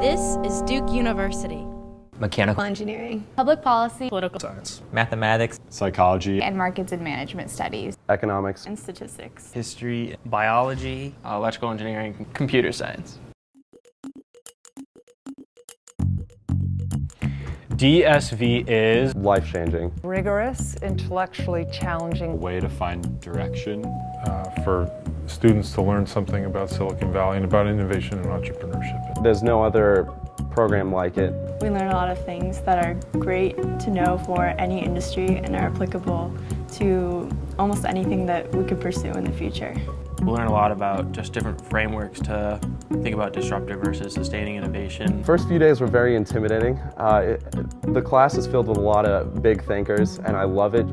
This is Duke University. Mechanical engineering, public policy, political science, mathematics, psychology, and markets and management studies, economics, and statistics, history, biology, electrical engineering, computer science. DSV is life-changing, rigorous, intellectually challenging, a way to find direction uh, for students to learn something about Silicon Valley and about innovation and entrepreneurship. There's no other program like it. We learn a lot of things that are great to know for any industry and are applicable to almost anything that we could pursue in the future. We learn a lot about just different frameworks to think about disruptive versus sustaining innovation. First few days were very intimidating. Uh, it, the class is filled with a lot of big thinkers and I love it.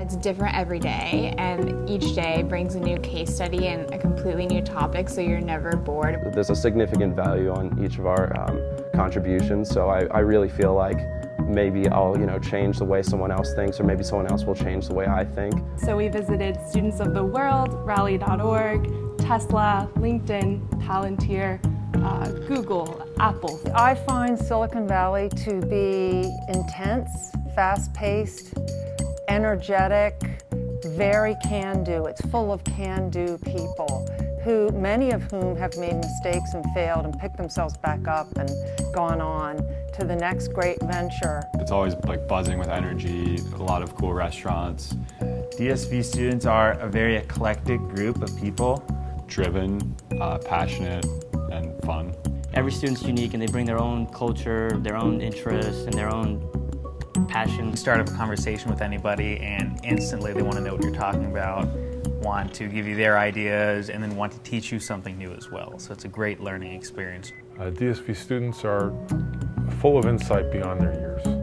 It's different every day, and each day brings a new case study and a completely new topic, so you're never bored. There's a significant value on each of our um, contributions, so I, I really feel like maybe I'll you know change the way someone else thinks or maybe someone else will change the way I think. So we visited Students of the World, Rally.org, Tesla, LinkedIn, Palantir, uh, Google, Apple. I find Silicon Valley to be intense, fast-paced, energetic, very can-do. It's full of can-do people who, many of whom have made mistakes and failed and picked themselves back up and gone on to the next great venture. It's always like buzzing with energy, a lot of cool restaurants. DSV students are a very eclectic group of people. Driven, uh, passionate, and fun. Every student's unique and they bring their own culture, their own interests, and their own passion. Start of a conversation with anybody and instantly they want to know what you're talking about, want to give you their ideas, and then want to teach you something new as well. So it's a great learning experience. Uh, DSV students are full of insight beyond their years.